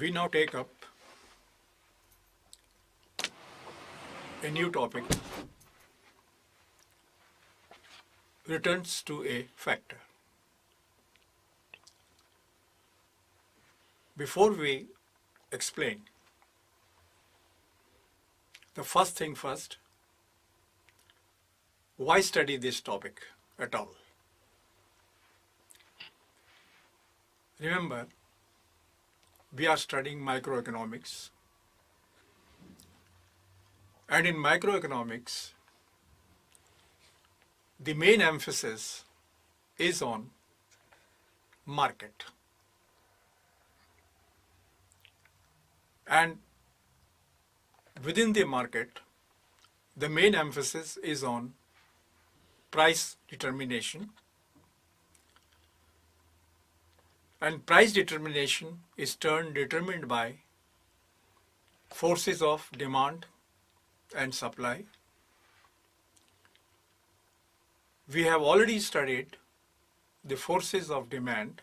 we now take up a new topic returns to a factor. Before we explain, the first thing first, why study this topic at all? Remember, we are studying microeconomics. And in microeconomics, the main emphasis is on market. And within the market, the main emphasis is on price determination. And price determination is turned determined by forces of demand and supply. We have already studied the forces of demand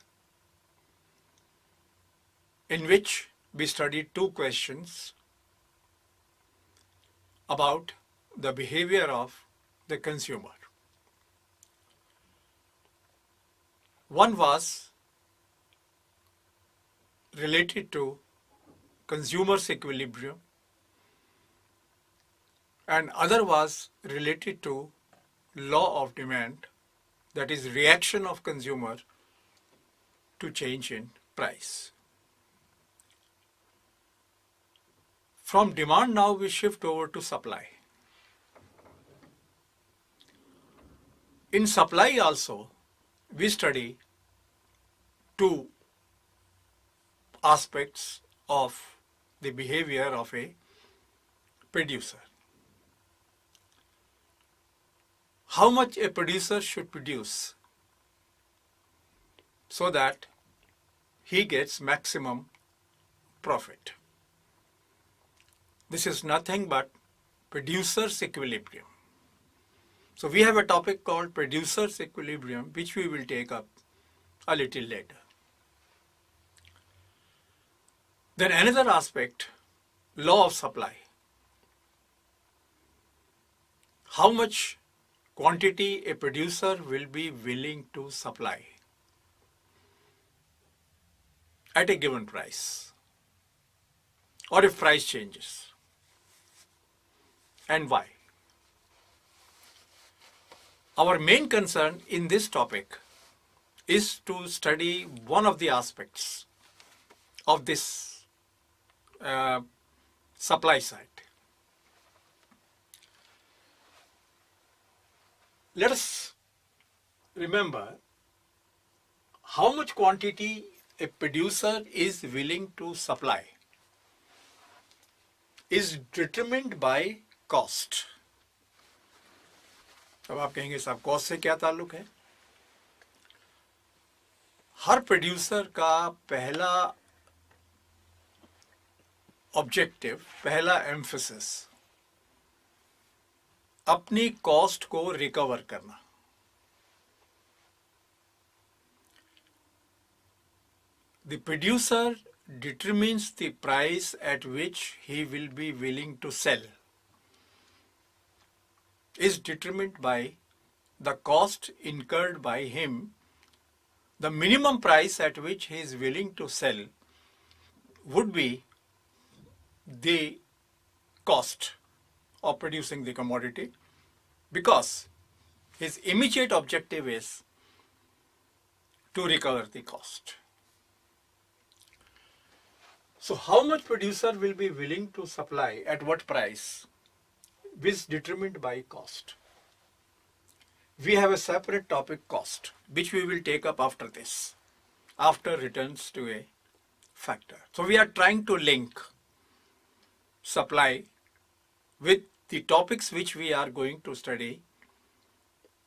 in which we studied two questions about the behavior of the consumer. One was related to consumer's equilibrium and other was related to law of demand that is reaction of consumer to change in price. From demand now we shift over to supply. In supply also we study two aspects of the behavior of a producer. How much a producer should produce so that he gets maximum profit. This is nothing but producer's equilibrium. So we have a topic called producer's equilibrium which we will take up a little later. Then another aspect, law of supply. How much quantity a producer will be willing to supply at a given price or if price changes and why. Our main concern in this topic is to study one of the aspects of this uh, supply side. Let us remember how much quantity a producer is willing to supply is determined by cost. अब आप कहेंगे साहब cost से क्या ताल्लुक है हर producer का पहला ऑब्जेक्टिव पहला एम्फोसिस अपनी कॉस्ट को रिकवर करना the producer determines the price at which he will be willing to sell is determined by the cost incurred by him the minimum price at which he is willing to sell would be the cost of producing the commodity because his immediate objective is to recover the cost. So how much producer will be willing to supply at what price is determined by cost. We have a separate topic cost which we will take up after this, after returns to a factor. So we are trying to link supply with the topics which we are going to study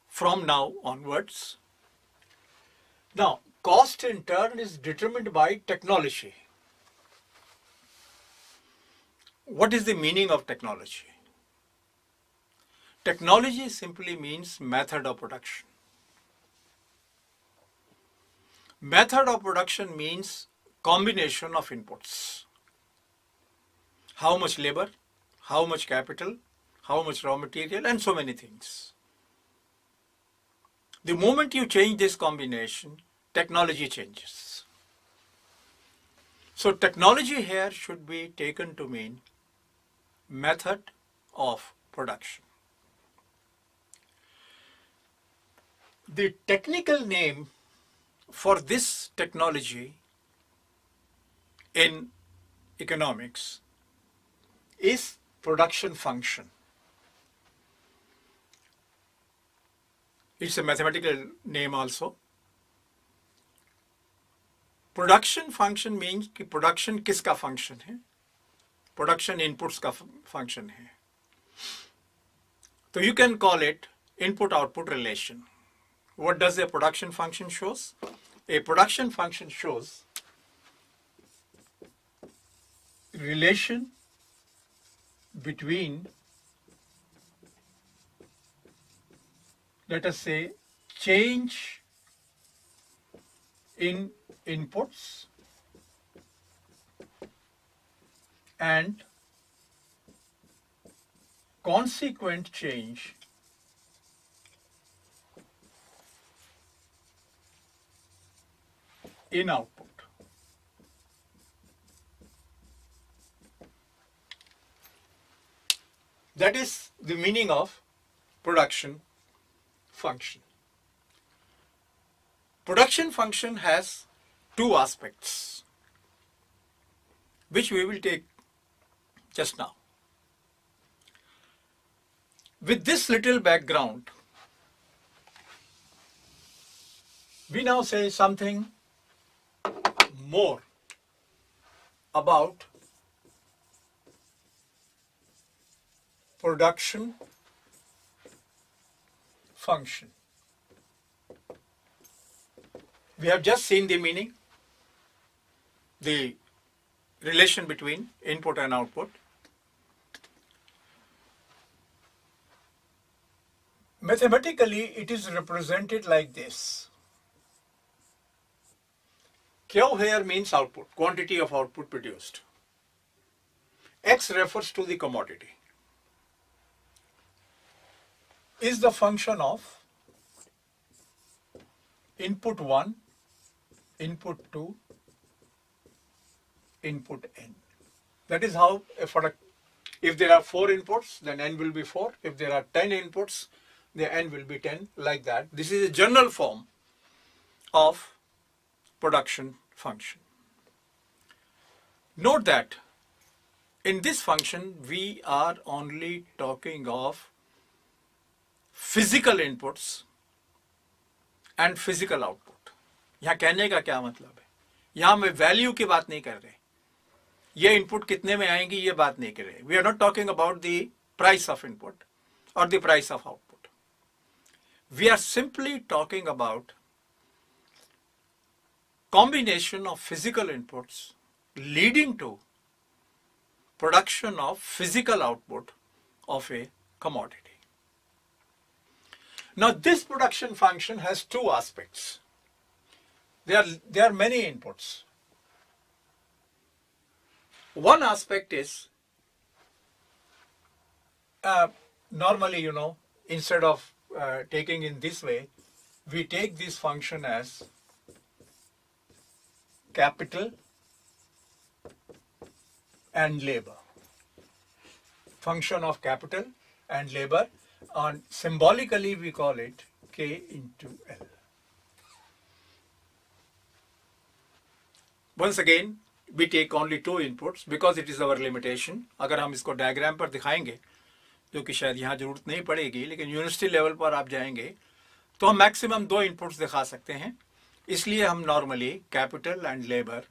from now onwards. Now, cost in turn is determined by technology. What is the meaning of technology? Technology simply means method of production. Method of production means combination of inputs. How much labor, how much capital, how much raw material, and so many things. The moment you change this combination, technology changes. So technology here should be taken to mean method of production. The technical name for this technology in economics is production function. It's a mathematical name also. Production function means कि production किसका function है Production inputs का function है So you can call it input-output relation. What does a production function shows? A production function shows relation between let us say change in inputs and consequent change in output. That is the meaning of production function. Production function has two aspects, which we will take just now. With this little background, we now say something more about production function. We have just seen the meaning, the relation between input and output. Mathematically, it is represented like this. Q here means output, quantity of output produced. X refers to the commodity. Is the function of input 1, input 2, input n. That is how a, if there are 4 inputs, then n will be 4. If there are 10 inputs, the n will be 10, like that. This is a general form of production function. Note that in this function we are only talking of physical inputs and physical output यहाँ कहने का क्या मतलब है? यहाँ मैं value की बात नहीं कर रहे। ये इनपुट कितने में आएँगी, ये बात नहीं कर रहे। We are not talking about the price of input और the price of output we are simply talking about combination of physical inputs leading to production of physical output of a commodity Now this production function has two aspects. There are, there are many inputs. One aspect is uh, normally, you know, instead of uh, taking in this way, we take this function as capital and labor. Function of capital and labor and symbolically we call it K into L. Once again, we take only two inputs because it is our limitation. अगर हम इसको diagram पर दिखाएँगे जो कि शायद यहाँ ज़रूरत नहीं पड़ेगी लेकिन यूनिवर्सिटी लेवल पर आप जाएँगे तो हम मैक्सिमम दो इनपुट्स दिखा सकते हैं इसलिए हम नॉर्मली कैपिटल एंड लेबर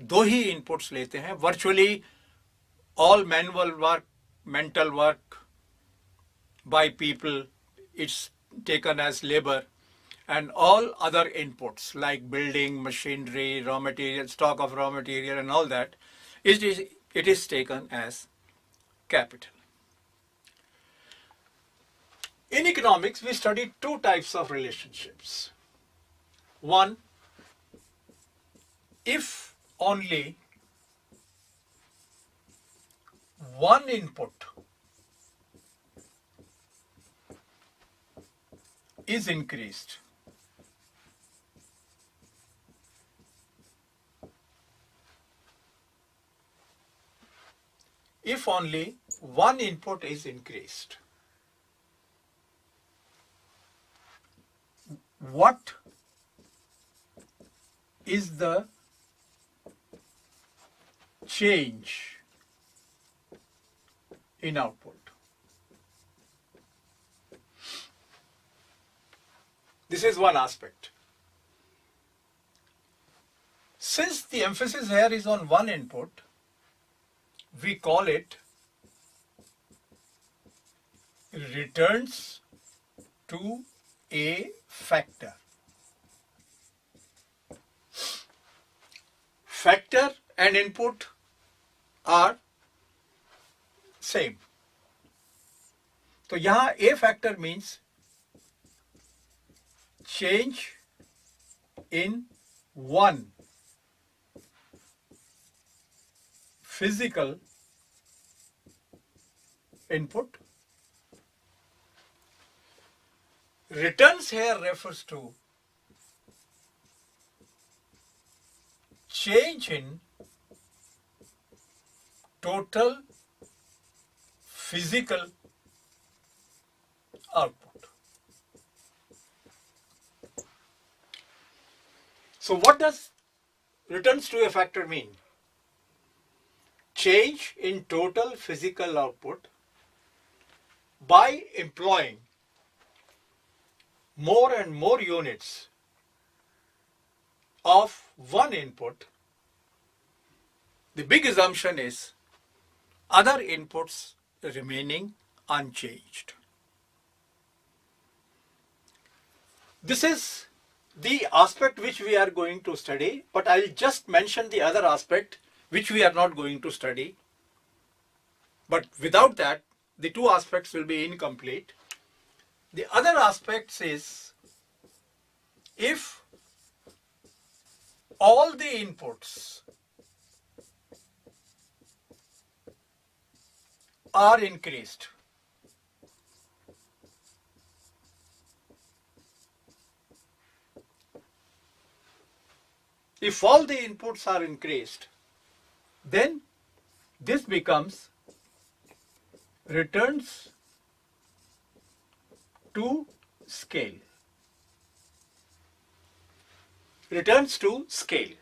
दो ही इनपुट्स लेते हैं virtually all manual work mental work by people, it's taken as labor, and all other inputs like building, machinery, raw material, stock of raw material and all that, it is, it is taken as capital. In economics, we study two types of relationships. One, if only one input is increased, if only one input is increased. What is the change in output? This is one aspect. Since the emphasis here is on one input, we call it returns to a factor. Factor and input are same. So, here a factor means change in one physical input. Returns here refers to change in total physical output. So what does returns to a factor mean? Change in total physical output by employing more and more units of one input, the big assumption is other inputs remaining unchanged. This is the aspect which we are going to study, but I'll just mention the other aspect which we are not going to study. But without that, the two aspects will be incomplete. The other aspect is if all the inputs are increased, if all the inputs are increased, then this becomes returns to scale. Returns to scale.